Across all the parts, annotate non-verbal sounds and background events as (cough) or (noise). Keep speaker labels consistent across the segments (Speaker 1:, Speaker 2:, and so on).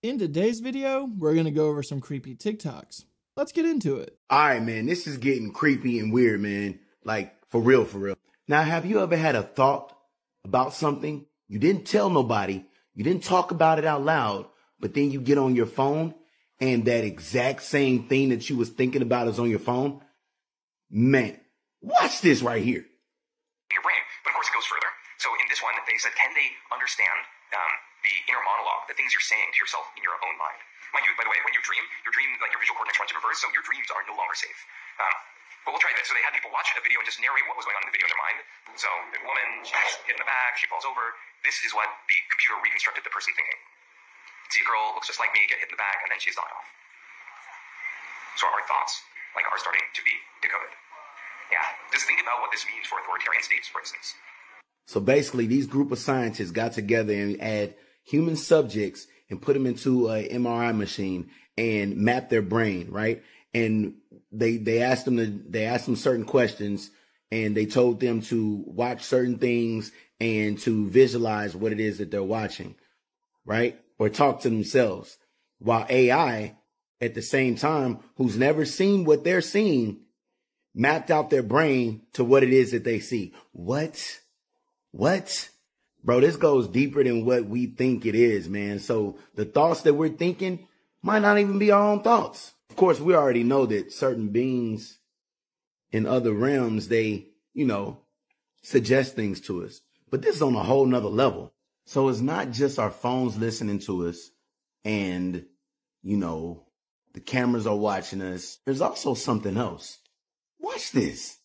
Speaker 1: In today's video, we're going to go over some creepy TikToks. Let's get into it.
Speaker 2: All right, man, this is getting creepy and weird, man. Like, for real, for real. Now, have you ever had a thought about something? You didn't tell nobody, you didn't talk about it out loud, but then you get on your phone and that exact same thing that you was thinking about is on your phone? Man, watch this right here.
Speaker 3: Your brain, but of course it goes further. So in this one, they said, can they understand um, the inner monologue, the things you're saying to yourself in your own mind? Mind you, by the way, when you dream, your dream, like your visual cortex runs in reverse, so your dreams are no longer safe. Um, but we'll try this. So they had people watch a video and just narrate what was going on in the video in their mind. So the woman, she's hit in the back, she falls over. This is what the computer reconstructed the person thinking. See a girl, looks just like me, get hit in the back, and then she's dying off. So our thoughts, like, are starting to be decoded. Yeah, just think about what this means for authoritarian states, for instance.
Speaker 2: So basically, these group of scientists got together and add human subjects and put them into a MRI machine and map their brain, right? And they they asked them to they asked them certain questions and they told them to watch certain things and to visualize what it is that they're watching, right? Or talk to themselves. While AI at the same time, who's never seen what they're seeing, mapped out their brain to what it is that they see. What? What? Bro, this goes deeper than what we think it is, man. So the thoughts that we're thinking might not even be our own thoughts. Of course, we already know that certain beings in other realms, they, you know, suggest things to us. But this is on a whole nother level. So it's not just our phones listening to us and, you know, the cameras are watching us. There's also something else. Watch this.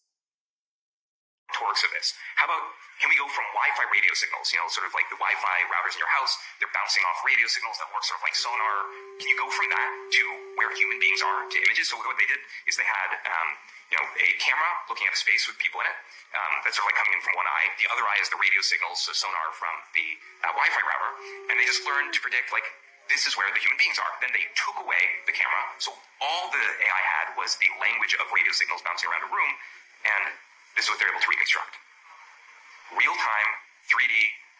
Speaker 3: Torques of this. How about can we go from Wi-Fi radio signals, you know, sort of like the Wi-Fi routers in your house, they're bouncing off radio signals that work sort of like sonar. Can you go from that to where human beings are to images? So what they did is they had, um, you know, a camera looking at a space with people in it. Um, that's sort of like coming in from one eye. The other eye is the radio signals, so sonar from the uh, Wi-Fi router. And they just learned to predict like this is where the human beings are. Then they took away the camera, so all the AI had was the language of radio signals bouncing around a room, and this is what they're able to reconstruct real time 3D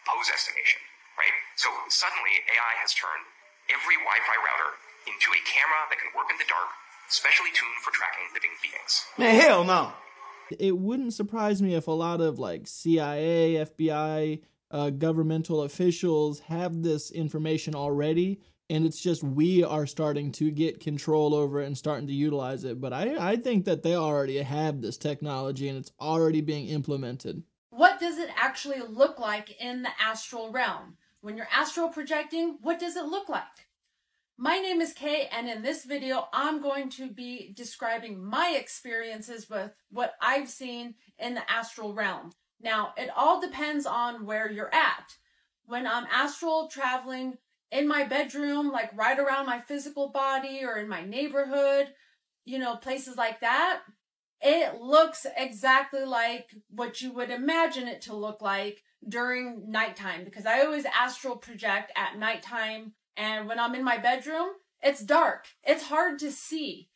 Speaker 3: pose estimation, right? So suddenly AI has turned every Wi Fi router into a camera that can work in the dark, specially tuned for tracking living beings.
Speaker 2: Man, hell no.
Speaker 1: It wouldn't surprise me if a lot of like CIA, FBI, uh, governmental officials have this information already and it's just we are starting to get control over it and starting to utilize it. But I, I think that they already have this technology and it's already being implemented
Speaker 4: what does it actually look like in the astral realm? When you're astral projecting, what does it look like? My name is Kay, and in this video, I'm going to be describing my experiences with what I've seen in the astral realm. Now, it all depends on where you're at. When I'm astral traveling in my bedroom, like right around my physical body or in my neighborhood, you know, places like that, it looks exactly like what you would imagine it to look like during nighttime because I always astral project at nighttime and when I'm in my bedroom, it's dark. It's hard to see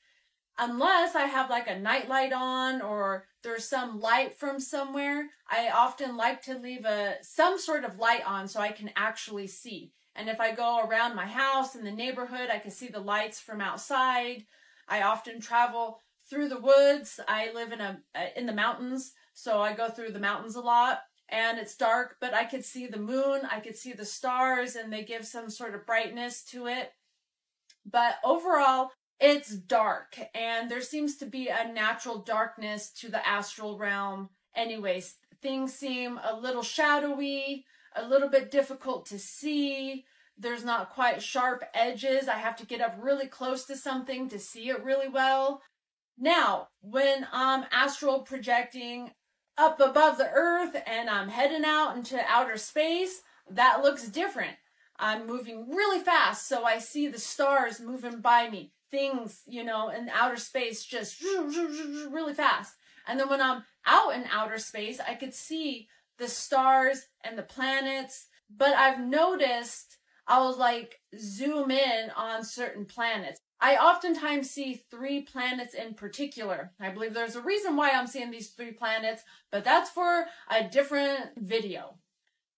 Speaker 4: unless I have like a nightlight on or there's some light from somewhere. I often like to leave a some sort of light on so I can actually see. And if I go around my house in the neighborhood, I can see the lights from outside. I often travel through the woods. I live in a in the mountains, so I go through the mountains a lot and it's dark, but I could see the moon, I could see the stars and they give some sort of brightness to it. But overall, it's dark and there seems to be a natural darkness to the astral realm. Anyways, things seem a little shadowy, a little bit difficult to see. There's not quite sharp edges. I have to get up really close to something to see it really well. Now, when I'm astral projecting up above the earth and I'm heading out into outer space, that looks different. I'm moving really fast, so I see the stars moving by me. Things, you know, in outer space just really fast. And then when I'm out in outer space, I could see the stars and the planets. But I've noticed I'll like zoom in on certain planets. I oftentimes see three planets in particular. I believe there's a reason why I'm seeing these three planets, but that's for a different video.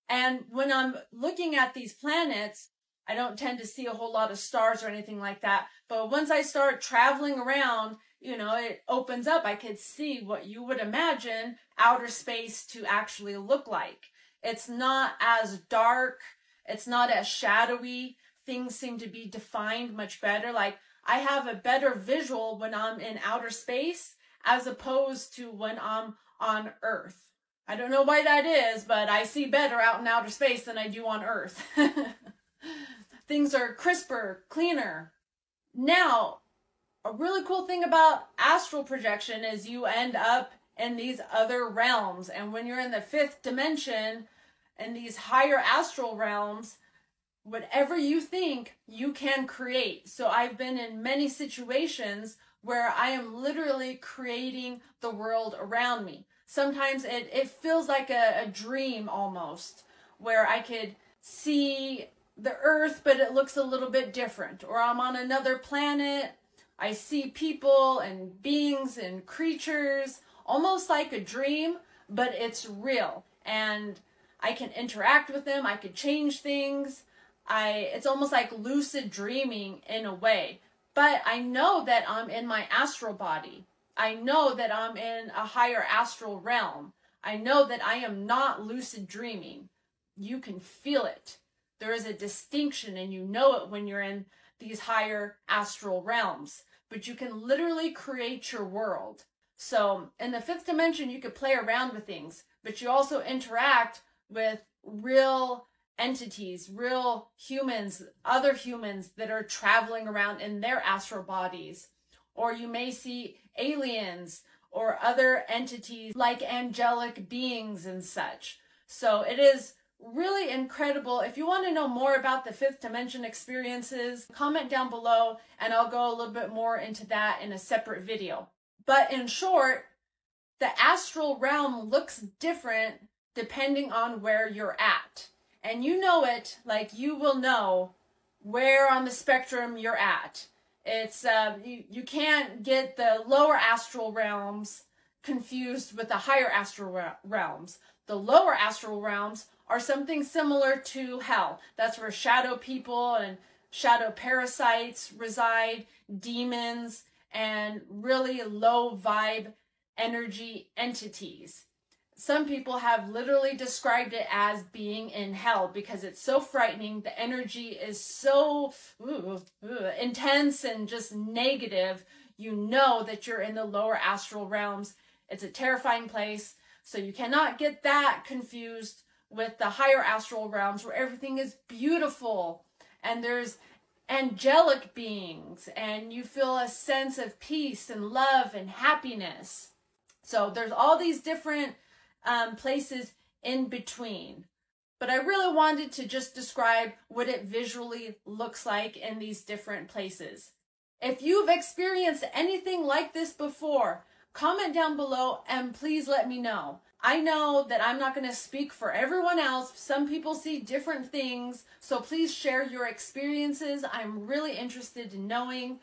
Speaker 4: And when I'm looking at these planets, I don't tend to see a whole lot of stars or anything like that. But once I start traveling around, you know, it opens up. I could see what you would imagine outer space to actually look like. It's not as dark. It's not as shadowy. Things seem to be defined much better. Like I have a better visual when I'm in outer space as opposed to when I'm on Earth. I don't know why that is, but I see better out in outer space than I do on Earth. (laughs) Things are crisper, cleaner. Now, a really cool thing about astral projection is you end up in these other realms. And when you're in the fifth dimension and these higher astral realms, whatever you think, you can create. So I've been in many situations where I am literally creating the world around me. Sometimes it, it feels like a, a dream almost, where I could see the earth, but it looks a little bit different. Or I'm on another planet. I see people and beings and creatures, almost like a dream, but it's real. And I can interact with them. I could change things. I it's almost like lucid dreaming in a way. But I know that I'm in my astral body. I know that I'm in a higher astral realm. I know that I am not lucid dreaming. You can feel it. There is a distinction and you know it when you're in these higher astral realms. But you can literally create your world. So in the fifth dimension, you could play around with things, but you also interact with real entities, real humans, other humans that are traveling around in their astral bodies. Or you may see aliens or other entities like angelic beings and such. So it is really incredible. If you want to know more about the fifth dimension experiences, comment down below and I'll go a little bit more into that in a separate video. But in short, the astral realm looks different depending on where you're at and you know it, like you will know where on the spectrum you're at. It's um, you, you can't get the lower astral realms confused with the higher astral realms. The lower astral realms are something similar to hell. That's where shadow people and shadow parasites reside, demons, and really low vibe energy entities some people have literally described it as being in hell because it's so frightening. The energy is so ooh, ooh, intense and just negative. You know that you're in the lower astral realms. It's a terrifying place. So you cannot get that confused with the higher astral realms where everything is beautiful and there's angelic beings and you feel a sense of peace and love and happiness. So there's all these different um, places in between. But I really wanted to just describe what it visually looks like in these different places. If you've experienced anything like this before, comment down below and please let me know. I know that I'm not going to speak for everyone else. Some people see different things, so please share your experiences. I'm really interested in knowing.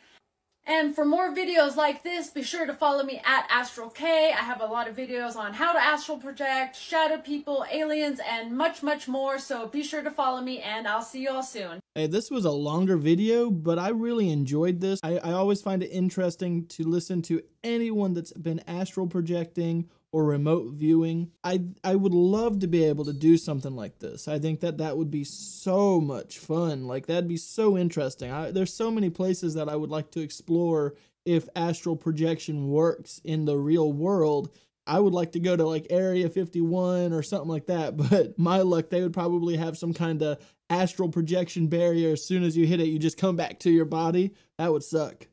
Speaker 4: And for more videos like this, be sure to follow me at Astral Kay. I have a lot of videos on how to astral project, shadow people, aliens, and much, much more. So be sure to follow me and I'll see you all soon.
Speaker 1: Hey, this was a longer video, but I really enjoyed this. I, I always find it interesting to listen to anyone that's been astral projecting or remote viewing. I I would love to be able to do something like this. I think that that would be so much fun. Like that'd be so interesting. I, there's so many places that I would like to explore if astral projection works in the real world. I would like to go to like Area 51 or something like that, (laughs) but my luck, they would probably have some kind of astral projection barrier. As soon as you hit it, you just come back to your body. That would suck.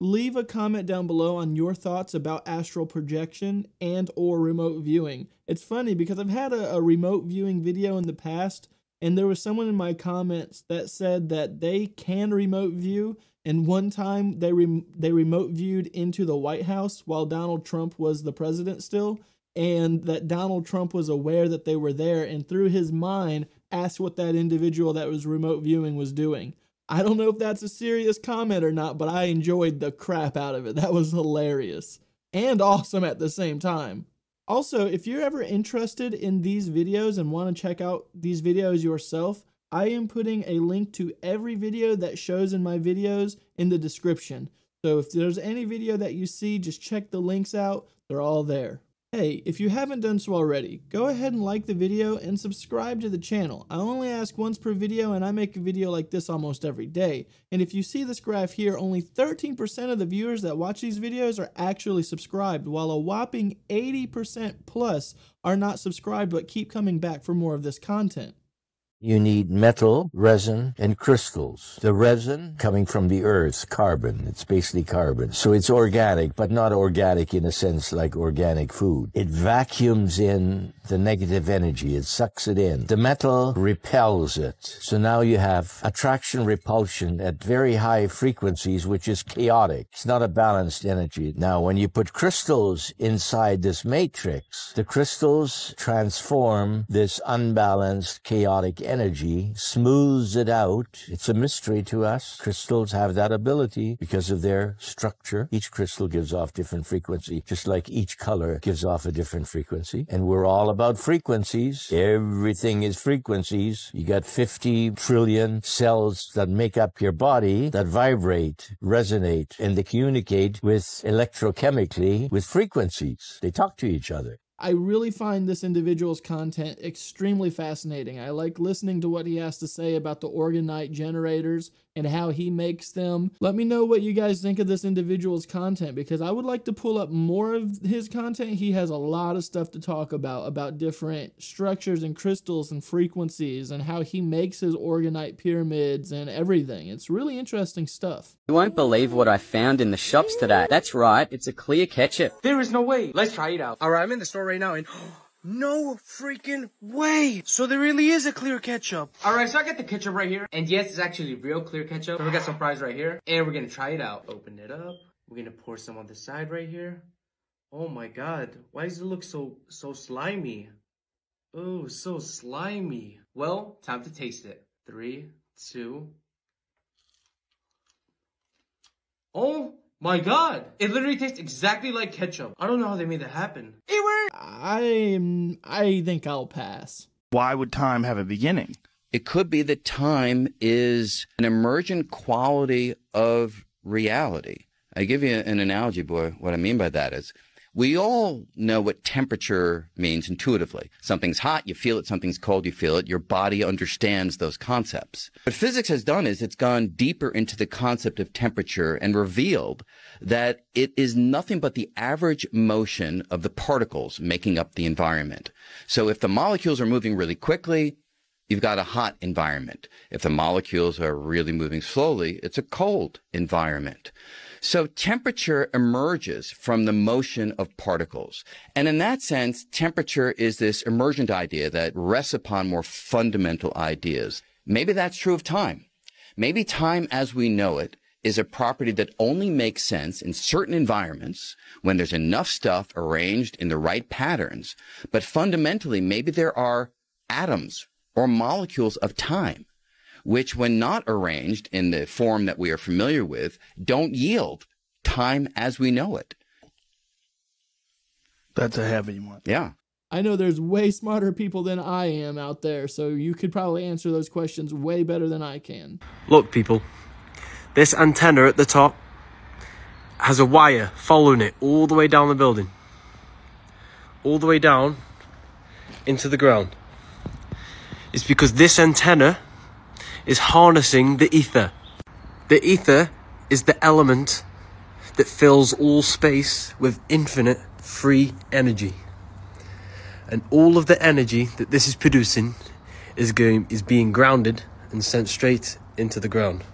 Speaker 1: Leave a comment down below on your thoughts about astral projection and or remote viewing. It's funny because I've had a, a, remote viewing video in the past and there was someone in my comments that said that they can remote view and one time they re- they remote viewed into the White House while Donald Trump was the president still and that Donald Trump was aware that they were there and through his mind asked what that individual that was remote viewing was doing. I don't know if that's a serious comment or not, but I enjoyed the crap out of it. That was hilarious and awesome at the same time. Also, if you're ever interested in these videos and want to check out these videos yourself, I am putting a link to every video that shows in my videos in the description. So if there's any video that you see, just check the links out. They're all there. Hey, if you haven't done so already, go ahead and like the video and subscribe to the channel. I only ask once per video and I make a video like this almost every day. And if you see this graph here, only 13% of the viewers that watch these videos are actually subscribed, while a whopping 80% plus are not subscribed but keep coming back for more of this content.
Speaker 5: You need metal, resin, and crystals. The resin coming from the earth, carbon. It's basically carbon. So it's organic, but not organic in a sense like organic food. It vacuums in the negative energy. It sucks it in. The metal repels it. So now you have attraction repulsion at very high frequencies, which is chaotic. It's not a balanced energy. Now, when you put crystals inside this matrix, the crystals transform this unbalanced, chaotic energy, smooths it out. It's a mystery to us. Crystals have that ability because of their structure. Each crystal gives off different frequency, just like each color gives off a different frequency. And we're all about frequencies. Everything is frequencies. You got 50 trillion cells that make up your body that vibrate, resonate, and they communicate with electrochemically with frequencies. They talk to each other.
Speaker 1: I really find this individual's content extremely fascinating. I like listening to what he has to say about the orgonite generators and how he makes them. Let me know what you guys think of this individual's content because I would like to pull up more of his content. He has a lot of stuff to talk about, about different structures and crystals and frequencies and how he makes his orgonite pyramids and everything. It's really interesting stuff.
Speaker 6: You won't believe what I found in the shops today. That's right, it's a clear ketchup.
Speaker 7: There is no way. Let's try it out. Alright, I'm in the store right now and no freaking way! So there really is a clear ketchup. Alright, so I got the ketchup right here. And yes, it's actually real clear ketchup. So we got some fries right here. And we're gonna try it out. Open it up. We're gonna pour some on the side right here. Oh my god. Why does it look so, so slimy? Oh, so slimy. Well, time to taste it. Three, two. Oh my god! It literally tastes exactly like ketchup. I don't know how they made that happen. It worked!
Speaker 1: I I think I'll pass.
Speaker 8: Why would time have a beginning?
Speaker 9: It could be that time is an emergent quality of reality. I give you an analogy, boy. What I mean by that is we all know what temperature means intuitively. Something's hot, you feel it. Something's cold, you feel it. Your body understands those concepts. What physics has done is it's gone deeper into the concept of temperature and revealed that it is nothing but the average motion of the particles making up the environment. So if the molecules are moving really quickly, you've got a hot environment. If the molecules are really moving slowly, it's a cold environment. So temperature emerges from the motion of particles. And in that sense, temperature is this emergent idea that rests upon more fundamental ideas. Maybe that's true of time. Maybe time as we know it is a property that only makes sense in certain environments when there's enough stuff arranged in the right patterns. But fundamentally, maybe there are atoms or molecules of time which when not arranged in the form that we are familiar with, don't yield time as we know it.
Speaker 8: That's a heavy one.
Speaker 9: Yeah.
Speaker 1: I know there's way smarter people than I am out there, so you could probably answer those questions way better than I can.
Speaker 7: Look, people, this antenna at the top has a wire following it all the way down the building. All the way down into the ground. It's because this antenna is harnessing the ether. The ether is the element that fills all space with infinite free energy. And all of the energy that this is producing is going is being grounded and sent straight into the ground.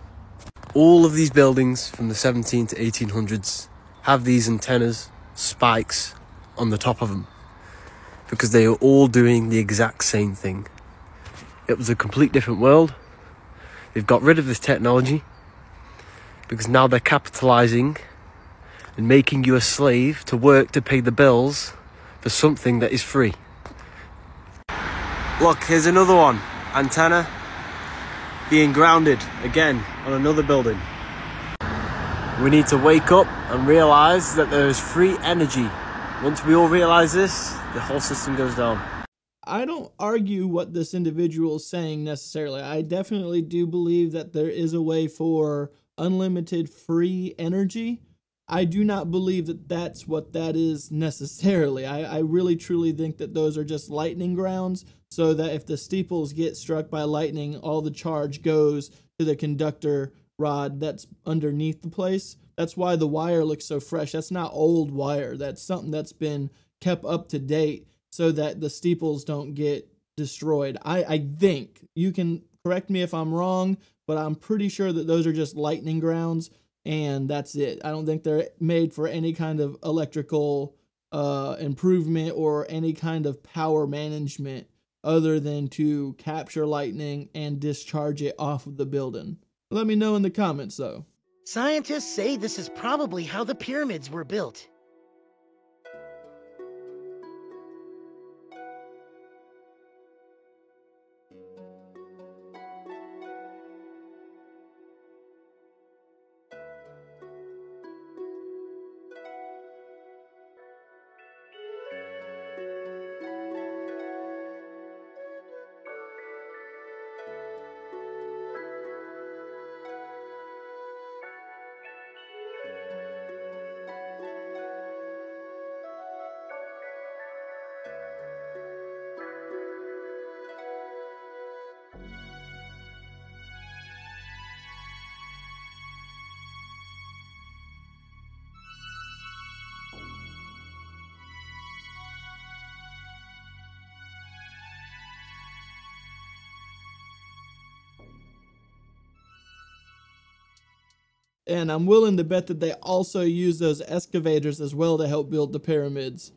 Speaker 7: All of these buildings from the 17 to 1800s have these antennas, spikes on the top of them because they are all doing the exact same thing. It was a complete different world They've got rid of this technology because now they're capitalizing and making you a slave to work to pay the bills for something that is free. Look, here's another one. Antenna being grounded again on another building. We need to wake up and realize that there is free energy. Once we all realize this, the whole system goes down.
Speaker 1: I don't argue what this individual is saying necessarily. I definitely do believe that there is a way for unlimited free energy. I do not believe that that's what that is necessarily. I, I really truly think that those are just lightning grounds so that if the steeples get struck by lightning, all the charge goes to the conductor rod that's underneath the place. That's why the wire looks so fresh. That's not old wire. That's something that's been kept up to date so that the steeples don't get destroyed. I, I think you can correct me if I'm wrong, but I'm pretty sure that those are just lightning grounds and that's it. I don't think they're made for any kind of electrical uh, improvement or any kind of power management other than to capture lightning and discharge it off of the building. Let me know in the comments though.
Speaker 10: Scientists say this is probably how the pyramids were built.
Speaker 1: And I'm willing to bet that they also use those excavators as well to help build the pyramids.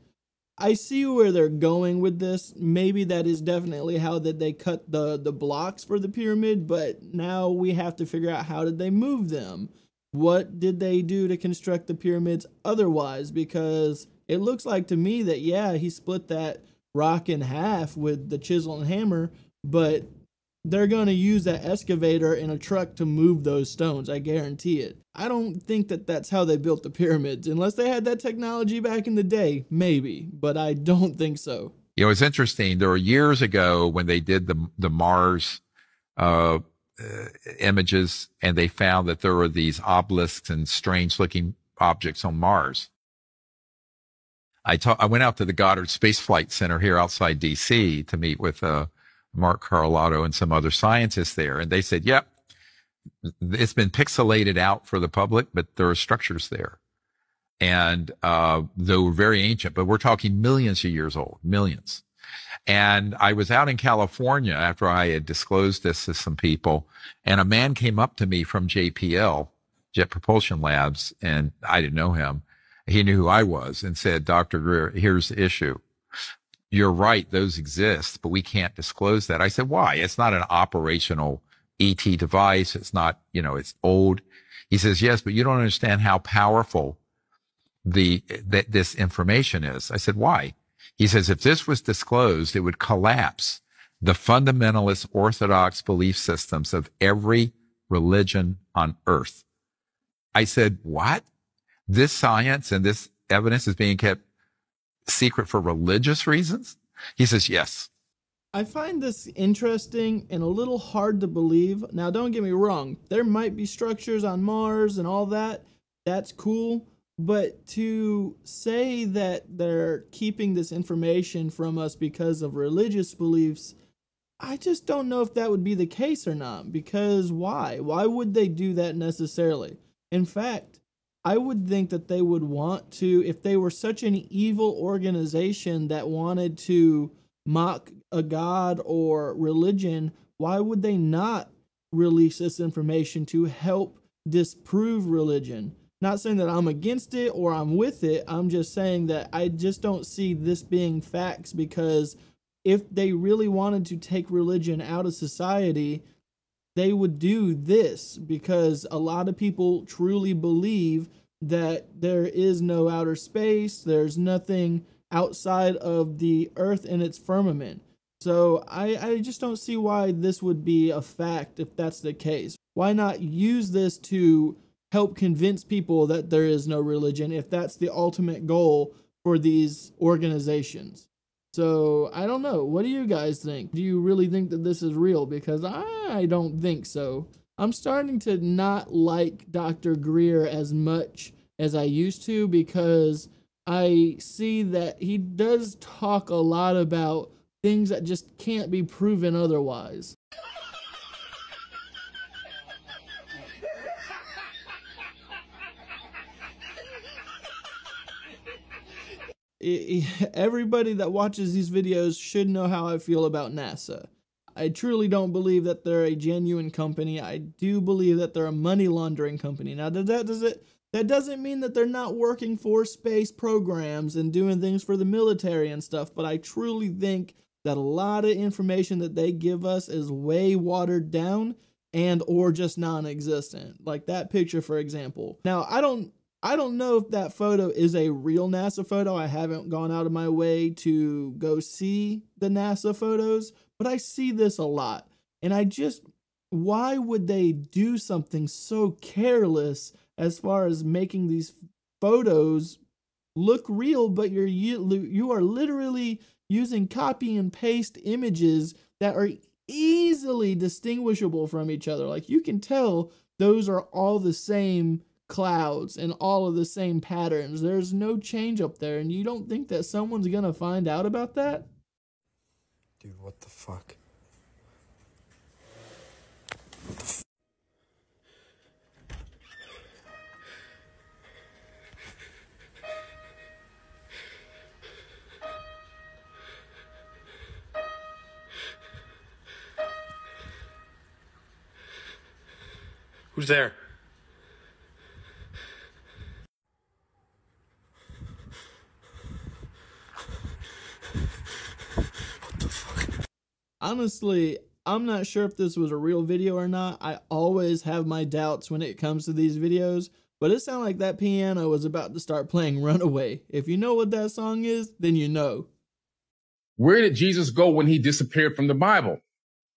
Speaker 1: I see where they're going with this. Maybe that is definitely how that they cut the the blocks for the pyramid, but now we have to figure out how did they move them? What did they do to construct the pyramids otherwise because it looks like to me that yeah, he split that rock in half with the chisel and hammer, but they're going to use that excavator and a truck to move those stones. I guarantee it. I don't think that that's how they built the pyramids, unless they had that technology back in the day, maybe, but I don't think so.
Speaker 11: You know, it's interesting. There were years ago when they did the the Mars uh, uh, images, and they found that there were these obelisks and strange looking objects on Mars. I, I went out to the Goddard Space Flight Center here outside DC to meet with uh, Mark Carlotto and some other scientists there. And they said, yep, it's been pixelated out for the public, but there are structures there. And uh, they were very ancient, but we're talking millions of years old, millions. And I was out in California after I had disclosed this to some people, and a man came up to me from JPL, Jet Propulsion Labs, and I didn't know him. He knew who I was and said, Dr. Greer, here's the issue you're right, those exist, but we can't disclose that. I said, why? It's not an operational ET device. It's not, you know, it's old. He says, yes, but you don't understand how powerful the, that this information is. I said, why? He says, if this was disclosed, it would collapse the fundamentalist orthodox belief systems of every religion on earth. I said, what? This science and this evidence is being kept secret for religious reasons? He says, yes.
Speaker 1: I find this interesting and a little hard to believe. Now, don't get me wrong, there might be structures on Mars and all that. That's cool. But to say that they're keeping this information from us because of religious beliefs, I just don't know if that would be the case or not. Because why? Why would they do that necessarily? In fact, I would think that they would want to, if they were such an evil organization that wanted to mock a god or religion, why would they not release this information to help disprove religion? Not saying that I'm against it or I'm with it. I'm just saying that I just don't see this being facts because if they really wanted to take religion out of society, they would do this because a lot of people truly believe that there is no outer space, there's nothing outside of the earth and its firmament. So I, I just don't see why this would be a fact if that's the case. Why not use this to help convince people that there is no religion if that's the ultimate goal for these organizations? So I don't know. What do you guys think? Do you really think that this is real? Because I don't think so. I'm starting to not like Dr. Greer as much as I used to because I see that he does talk a lot about things that just can't be proven otherwise. (laughs) everybody that watches these videos should know how I feel about NASA. I truly don't believe that they're a genuine company. I do believe that they're a money laundering company. Now, does that does it that doesn't mean that they're not working for space programs and doing things for the military and stuff, but I truly think that a lot of information that they give us is way watered down and or just non-existent. Like that picture for example. Now, I don't I don't know if that photo is a real NASA photo. I haven't gone out of my way to go see the NASA photos, but I see this a lot. And I just, why would they do something so careless as far as making these photos look real, but you're you, you are literally using copy and paste images that are easily distinguishable from each other. Like you can tell those are all the same clouds and all of the same patterns. There's no change up there, and you don't think that someone's gonna find out about that?
Speaker 12: Dude, what the fuck?
Speaker 7: Who's there?
Speaker 1: Honestly, I'm not sure if this was a real video or not. I always have my doubts when it comes to these videos, but it sounded like that piano was about to start playing (laughs) Runaway. If you know what that song is, then you know.
Speaker 13: Where did Jesus go when he disappeared from the Bible?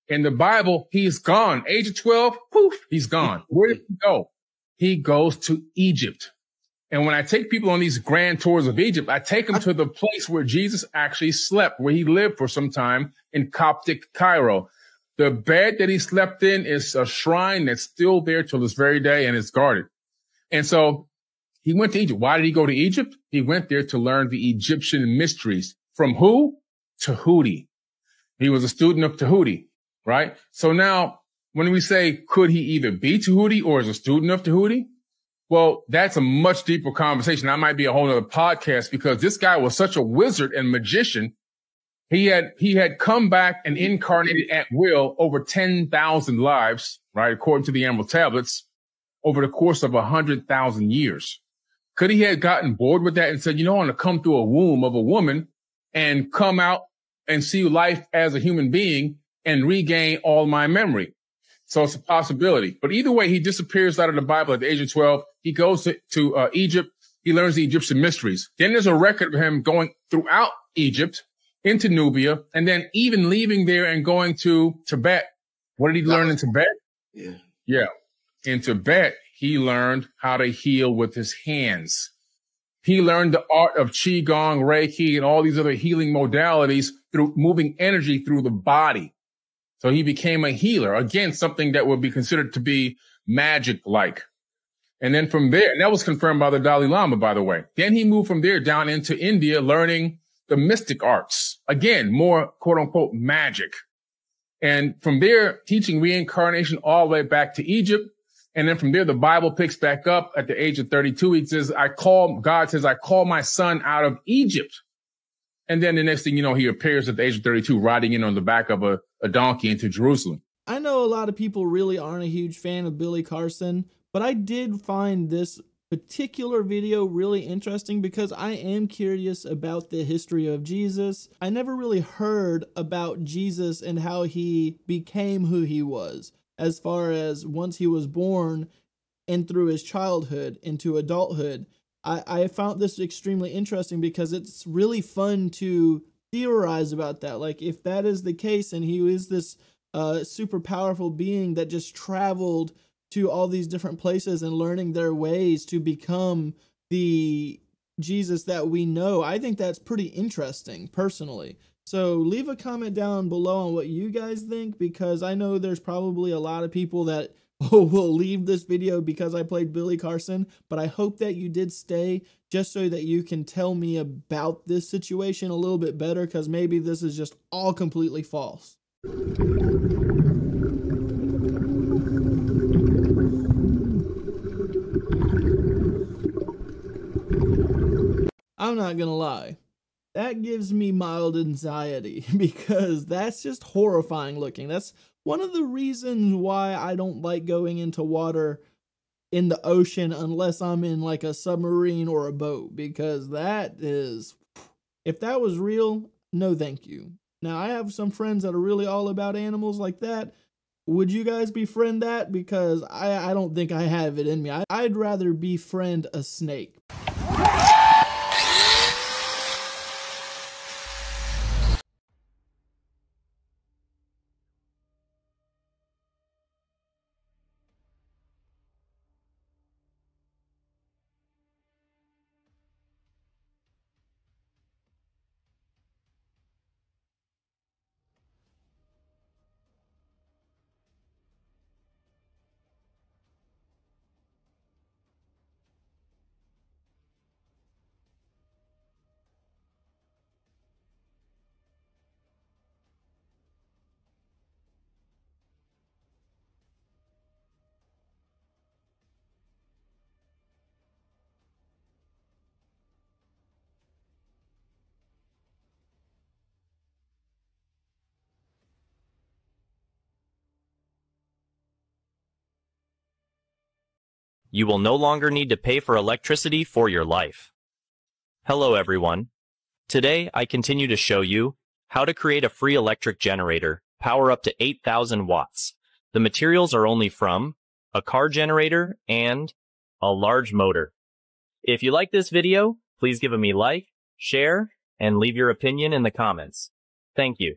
Speaker 13: In the Bible, he's gone. Age of 12, poof, he's gone. (laughs) Where did he go? He goes to Egypt. And when I take people on these grand tours of Egypt, I take them to the place where Jesus actually slept, where he lived for some time in Coptic Cairo. The bed that he slept in is a shrine that's still there till this very day and it's guarded. And so he went to Egypt. Why did he go to Egypt? He went there to learn the Egyptian mysteries from who? Tahuti. He was a student of Tahuti, right? So now when we say, could he either be Tahuti or is a student of Tahuti? Well, that's a much deeper conversation. That might be a whole other podcast because this guy was such a wizard and magician. He had, he had come back and incarnated at will over 10,000 lives, right? According to the Emerald Tablets over the course of a hundred thousand years. Could he have gotten bored with that and said, you know, I want to come through a womb of a woman and come out and see life as a human being and regain all my memory? So it's a possibility. But either way, he disappears out of the Bible at the age of 12. He goes to, to uh, Egypt. He learns the Egyptian mysteries. Then there's a record of him going throughout Egypt into Nubia and then even leaving there and going to Tibet. What did he learn in Tibet?
Speaker 2: Yeah.
Speaker 13: Yeah. In Tibet, he learned how to heal with his hands. He learned the art of Qigong, Reiki, and all these other healing modalities through moving energy through the body. So he became a healer. Again, something that would be considered to be magic like. And then from there, and that was confirmed by the Dalai Lama, by the way. Then he moved from there down into India, learning the mystic arts. Again, more quote unquote magic. And from there, teaching reincarnation all the way back to Egypt. And then from there, the Bible picks back up at the age of 32. He says, I call, God says, I call my son out of Egypt. And then the next thing you know, he appears at the age of 32 riding in on the back of a, a donkey into Jerusalem.
Speaker 1: I know a lot of people really aren't a huge fan of Billy Carson, but I did find this particular video really interesting because I am curious about the history of Jesus. I never really heard about Jesus and how he became who he was, as far as once he was born and through his childhood into adulthood. I, I found this extremely interesting because it's really fun to theorize about that. Like, if that is the case and he is this uh, super powerful being that just traveled to all these different places and learning their ways to become the Jesus that we know. I think that's pretty interesting, personally. So leave a comment down below on what you guys think because I know there's probably a lot of people that (laughs) Oh, will leave this video because I played Billy Carson, but I hope that you did stay just so that you can tell me about this situation a little bit better because maybe this is just all completely false. I'm not gonna lie. That gives me mild anxiety (laughs) because that's just horrifying looking. That's one of the reasons why I don't like going into water in the ocean unless I'm in like a submarine or a boat because that is if that was real, no thank you. Now I have some friends that are really all about animals like that. Would you guys befriend that? Because I, I don't think I have it in me. I, I'd rather befriend a snake.
Speaker 14: You will no longer need to pay for electricity for your life. Hello everyone. Today I continue to show you how to create a free electric generator, power up to 8000 watts. The materials are only from a car generator and a large motor. If you like this video, please give me like, share, and leave your opinion in the comments. Thank you.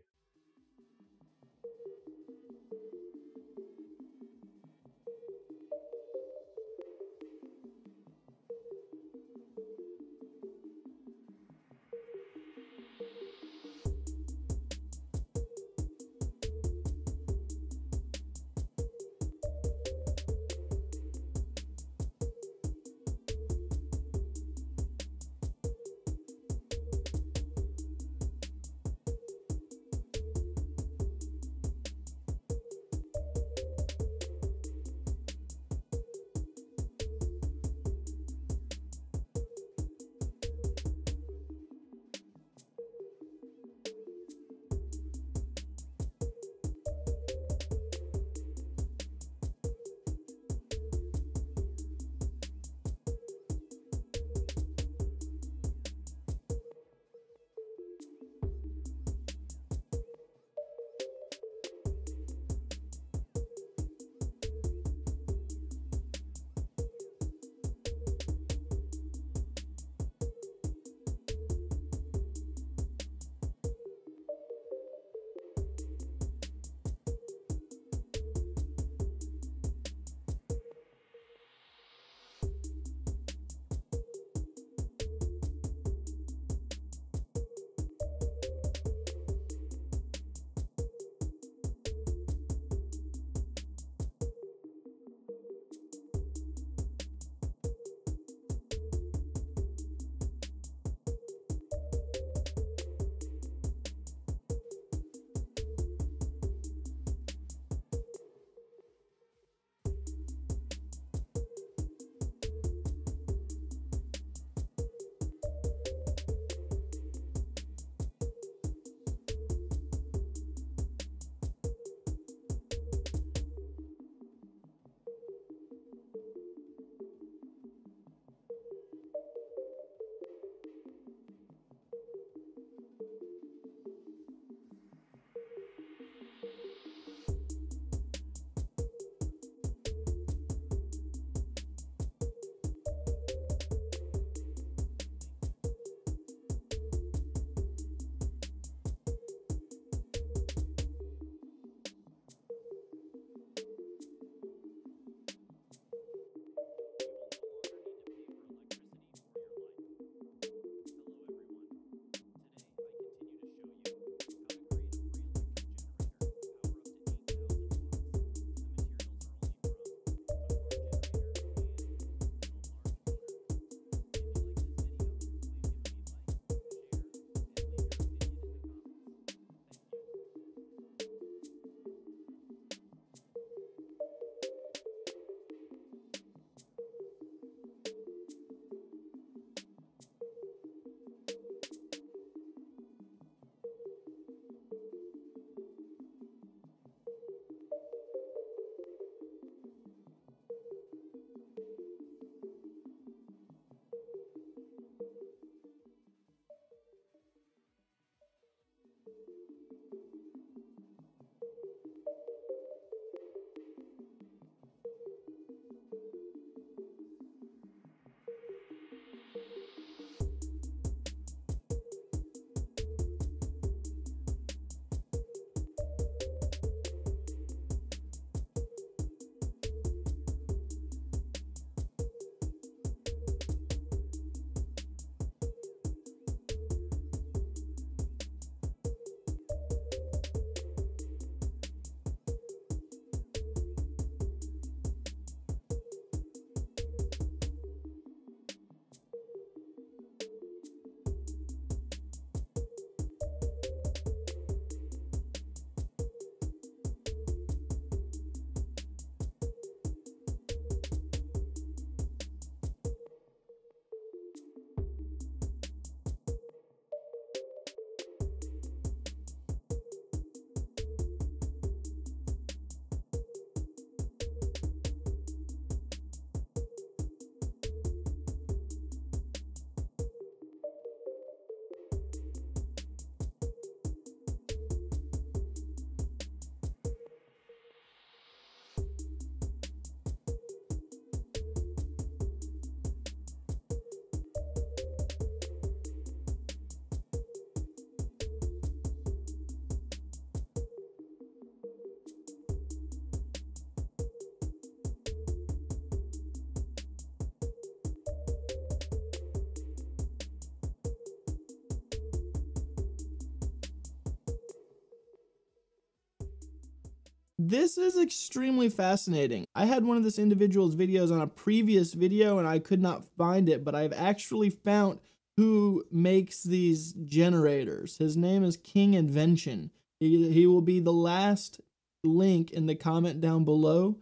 Speaker 1: This is extremely fascinating. I had one of this individual's videos on a previous video and I could not find it, but I've actually found who makes these generators. His name is King Invention. He, he will be the last link in the comment down below.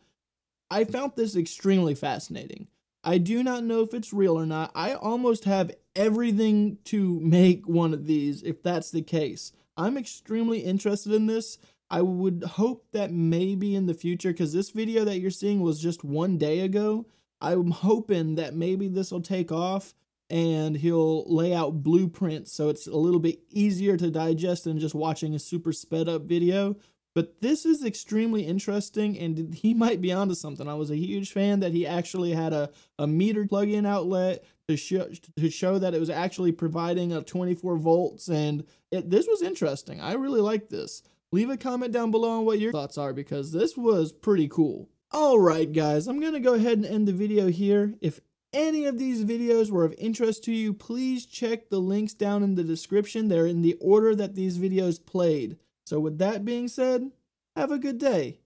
Speaker 1: I found this extremely fascinating. I do not know if it's real or not. I almost have everything to make one of these if that's the case. I'm extremely interested in this. I would hope that maybe in the future, because this video that you're seeing was just one day ago, I'm hoping that maybe this will take off and he'll lay out blueprints so it's a little bit easier to digest than just watching a super sped up video. But this is extremely interesting and he might be onto something. I was a huge fan that he actually had a, a meter plug-in outlet to show to show that it was actually providing a 24 volts and it, this was interesting. I really like this. Leave a comment down below on what your thoughts are because this was pretty cool. Alright guys, I'm going to go ahead and end the video here. If any of these videos were of interest to you, please check the links down in the description. They're in the order that these videos played. So with that being said, have a good day.